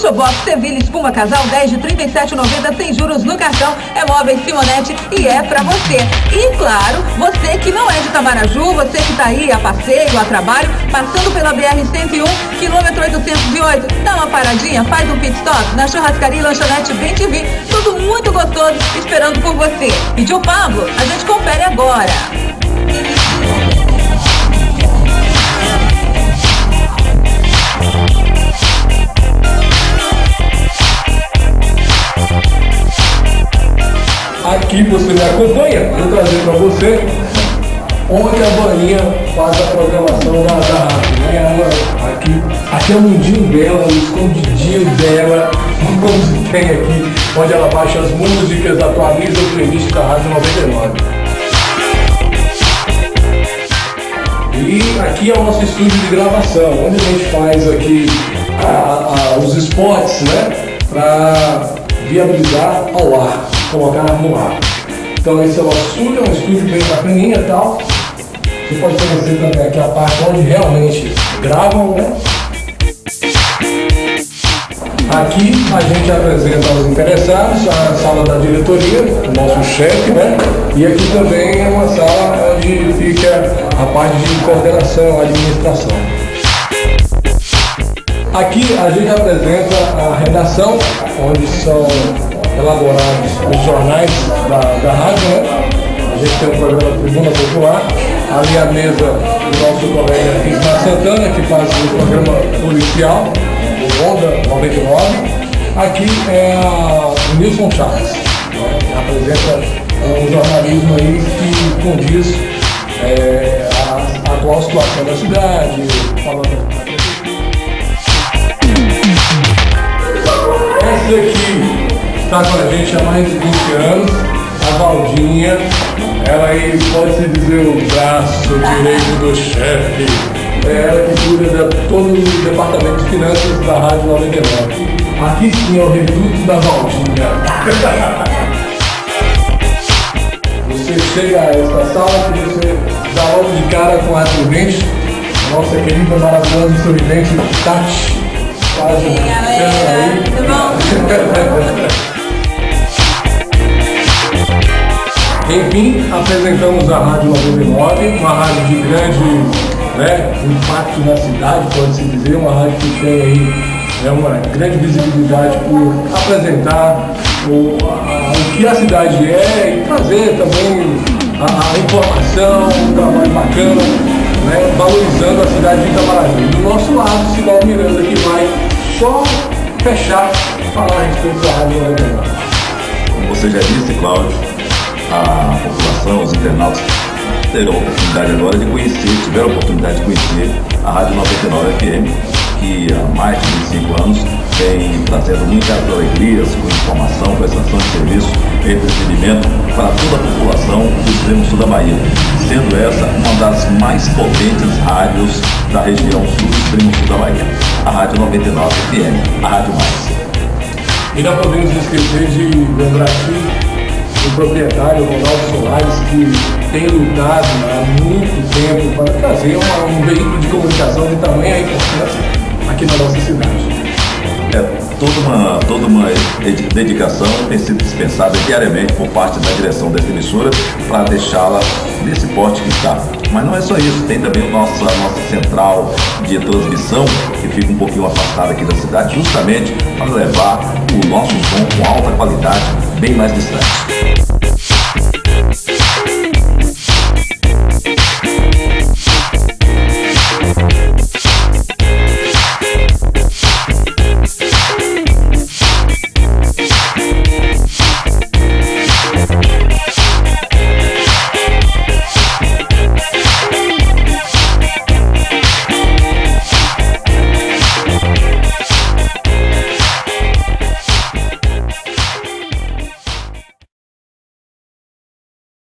Luxo Box Seville Espuma Casal 10 de 37,90 sem juros no cartão. É Móveis Simonete e é pra você. E claro, você que não é de Tamaraju, você que tá aí a passeio, a trabalho, passando pela BR-101, quilômetro 808, dá uma paradinha, faz um pit stop na churrascaria e lanchonete Bem TV. Tudo muito gostoso esperando por você. Pediu Pablo? A gente confere agora. Aqui você me acompanha, eu trazer para você onde a Baninha faz a programação da, rádio. Né? Ela, aqui, aqui é o mundinho dela, o escondidinho dela, como tem aqui, onde ela baixa as músicas, atualiza o playlist da Rádio 99. E aqui é o nosso estúdio de gravação, onde a gente faz aqui a, a, os spots, né? Para viabilizar ao ar, colocar no ar. Então esse é o nosso estúdio, é um estúdio bem bacaninha e tal. Você pode conhecer também aqui a parte onde realmente gravam, né? Aqui a gente apresenta aos interessados a sala da diretoria, o nosso chefe, né? E aqui também é uma sala onde fica a parte de coordenação, administração. Aqui a gente apresenta a redação, onde são elaborados os jornais da, da rádio, né? A gente tem o programa Tribuna Popular, ali a mesa do nosso colega Ismael Santana, que faz o programa policial, o Honda 99. Aqui é o Nilson Chaves, né? apresenta um jornalismo aí que condiz é, a, a atual situação da cidade, falando Essa aqui está com a gente há mais de 20 anos, a Valdinha. Ela aí pode-se dizer o braço direito do chefe. É ela que cuida de todo o departamento de finanças da Rádio 99. Aqui sim é o reduto da Valdinha. Você chega a esta sala que você dá logo de cara com a atendente, nossa querida, maravilhosa e sorridente Tati. Tati, aí. Tudo bom? Enfim, apresentamos a Rádio 99, uma rádio de grande né, impacto na cidade, pode-se dizer, uma rádio que tem aí né, uma grande visibilidade por apresentar o, a, o que a cidade é e trazer também a, a informação, um trabalho bacana, né, valorizando a cidade de Itamaraju. Do nosso lado, Cidade Miranda, que vai só fechar, falar a respeito da Rádio 99. Como você já disse, Cláudio, a população, os internautas terão a oportunidade agora de conhecer, tiveram a oportunidade de conhecer a Rádio 99 FM, que há mais de 25 anos vem trazendo muitas alegrias com informação, prestação de serviço, entretenimento para toda a população do extremo sul da Bahia, sendo essa uma das mais potentes rádios da região sul do extremo sul da Bahia, a Rádio 99 FM, a Rádio Mais. E não podemos esquecer de lembrar aqui o proprietário Ronaldo Soares, que tem lutado há muito tempo para trazer uma, um veículo de comunicação de tamanha importância aqui na nossa cidade. É toda uma, toda uma dedicação tem sido dispensada diariamente por parte da direção dessa emissora para deixá-la nesse porte que está. Mas não é só isso, tem também a nossa, a nossa central de transmissão, que fica um pouquinho afastada aqui da cidade, justamente para levar o nosso som com alta qualidade bem mais distante.